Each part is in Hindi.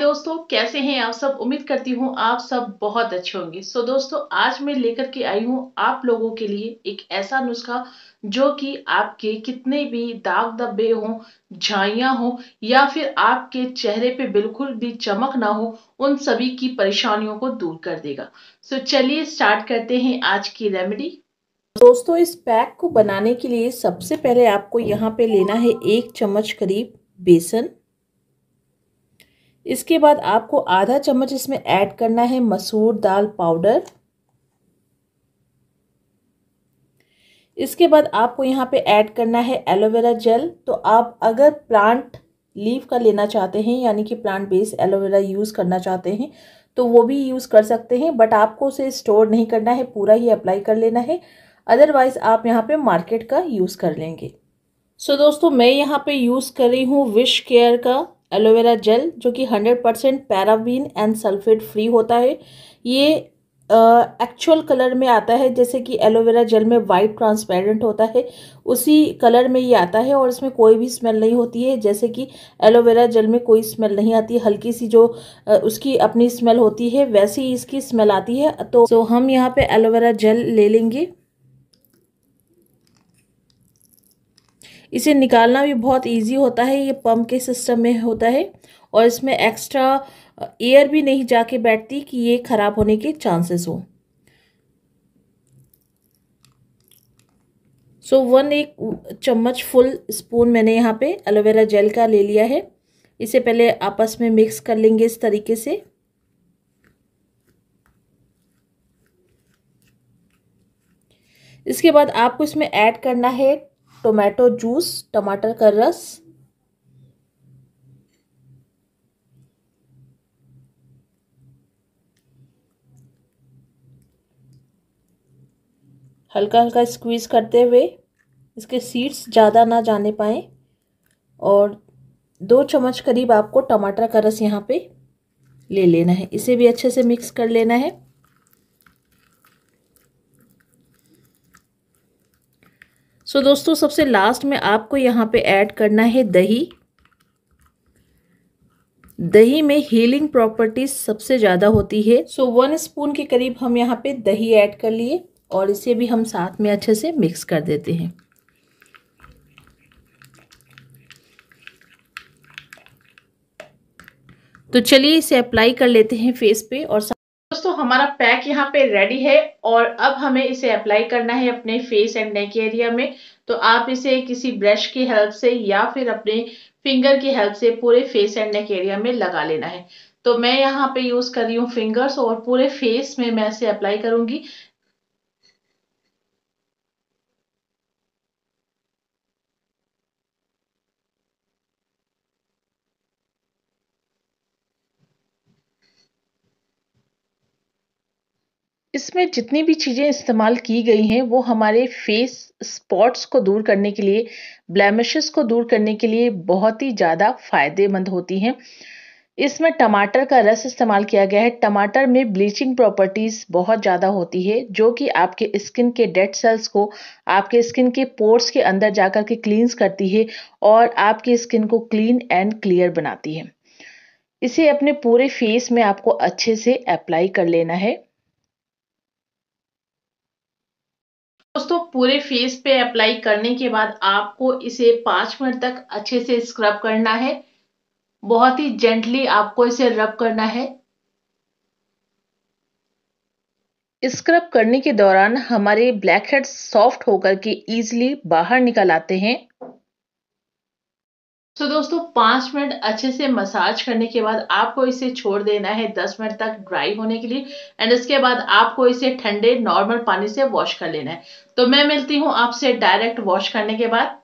दोस्तों कैसे हैं आप सब? उम्मीद करती हूँ आप सब बहुत अच्छे होंगे। सो so, दोस्तों आज मैं लेकर के आई हूँ आप लोगों के लिए एक ऐसा नुस्खा जो कि आपके कितने भी दाग धब्बे हों झाइयाँ हो या फिर आपके चेहरे पे बिल्कुल भी चमक ना हो उन सभी की परेशानियों को दूर कर देगा। सो so, चलिए स्टार्ट करते हैं आज की रेमेडी दोस्तों, इस पैक को बनाने के लिए सबसे पहले आपको यहाँ पे लेना है एक चम्मच करीब बेसन। इसके बाद आपको आधा चम्मच इसमें ऐड करना है मसूर दाल पाउडर। इसके बाद आपको यहाँ पे ऐड करना है एलोवेरा जेल। तो आप अगर प्लांट लीव का लेना चाहते हैं, यानी कि प्लांट बेस एलोवेरा यूज़ करना चाहते हैं तो वो भी यूज़ कर सकते हैं, बट आपको उसे स्टोर नहीं करना है, पूरा ही अप्लाई कर लेना है। अदरवाइज़ आप यहाँ पे मार्केट का यूज़ कर लेंगे। सो so, दोस्तों मैं यहाँ पे यूज़ कर रही हूँ विश केयर का एलोवेरा जेल जो कि 100 percent paraben and sulphate free होता है। ये एक्चुअल uh, कलर में आता है जैसे कि एलोवेरा जेल में वाइट ट्रांसपेरेंट होता है। उसी कलर में ये आता है और इसमें कोई भी स्मेल नहीं होती है। जैसे कि एलोवेरा जेल में कोई स्मेल नहीं आती हल्की सी जो uh, उसकी अपनी स्मेल होती है वैसी इसकी स्मेल आती है। तो, तो हम यहाँ पे एलोवेरा जेल ले लेंगे। इसे निकालना भी बहुत इजी होता है, ये पंप के सिस्टम में होता है और इसमें एक्स्ट्रा एयर भी नहीं जाके बैठती कि ये ख़राब होने के चांसेस हो। सो वन एक चम्मच फुल स्पून मैंने यहाँ पे एलोवेरा जेल का ले लिया है। इसे पहले आपस में मिक्स कर लेंगे इस तरीके से। इसके बाद आपको इसमें ऐड करना है टोमेटो जूस, टमाटर का रस। हल्का हल्का स्क्वीज़ करते हुए इसके सीड्स ज़्यादा ना जाने पाए और दो चम्मच करीब आपको टमाटर का रस यहाँ पे ले लेना है। इसे भी अच्छे से मिक्स कर लेना है। सो so, दोस्तों सबसे लास्ट में आपको यहाँ पे ऐड करना है दही। दही में हीलिंग प्रॉपर्टीज़ सबसे ज़्यादा होती है। सो वन स्पून के करीब हम यहाँ पे दही ऐड कर लिए और इसे भी हम साथ में अच्छे से मिक्स कर देते हैं। तो चलिए इसे अप्लाई कर लेते हैं फेस पे और हमारा पैक यहाँ पे रेडी है और अब हमें इसे अप्लाई करना है अपने फेस एंड नेक एरिया में। तो आप इसे किसी ब्रश की हेल्प से या फिर अपने फिंगर की हेल्प से पूरे फेस एंड नेक एरिया में लगा लेना है। तो मैं यहाँ पे यूज़ कर रही हूँ फिंगर्स और पूरे फेस में मैं इसे अप्लाई करूँगी। इसमें जितनी भी चीज़ें इस्तेमाल की गई हैं, वो हमारे फेस स्पॉट्स को दूर करने के लिए ब्लैमिशेस को दूर करने के लिए बहुत ही ज़्यादा फ़ायदेमंद होती हैं। इसमें टमाटर का रस इस्तेमाल किया गया है। टमाटर में ब्लीचिंग प्रॉपर्टीज़ बहुत ज़्यादा होती है, जो कि आपके स्किन के डेड सेल्स को, आपके स्किन के पोर्स के अंदर जाकर के क्लींस करती है और आपकी स्किन को क्लीन एंड क्लियर बनाती है। इसे अपने पूरे फेस में आपको अच्छे से अप्लाई कर लेना है। दोस्तों, पूरे फेस पे अप्लाई करने के बाद आपको इसे पाँच मिनट तक अच्छे से स्क्रब करना है। बहुत ही जेंटली आपको इसे रब करना है। स्क्रब करने के दौरान हमारे ब्लैक हेड सॉफ्ट होकर के इजिली बाहर निकल आते हैं। तो दोस्तों पाँच मिनट अच्छे से मसाज करने के बाद आपको इसे छोड़ देना है दस मिनट तक ड्राई होने के लिए एंड इसके बाद आपको इसे ठंडे नॉर्मल पानी से वॉश कर लेना है। तो मैं मिलती हूँ आपसे डायरेक्ट वॉश करने के बाद।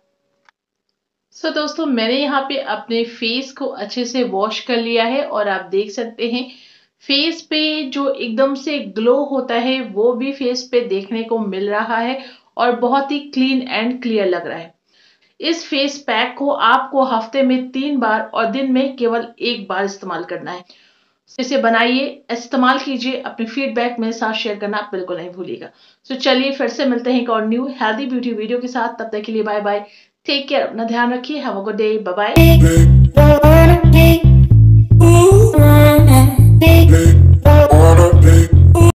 सो so, दोस्तों मैंने यहाँ पे अपने फेस को अच्छे से वॉश कर लिया है और आप देख सकते हैं फेस पे जो एकदम से ग्लो होता है वो भी फेस पे देखने को मिल रहा है और बहुत ही क्लीन एंड क्लियर लग रहा है। इस फेस पैक को आपको हफ़्ते में तीन बार और दिन में केवल एक बार इस्तेमाल करना है इसे बनाइए इस्तेमाल कीजिए अपने फीडबैक मेरे साथ शेयर करना बिल्कुल नहीं भूलिएगा सो चलिए फिर से मिलते हैं एक और न्यू हेल्दी ब्यूटी वीडियो के साथ तब तक के लिए बाय बाय टेक केयर अपना ध्यान रखिए have a good day bye bye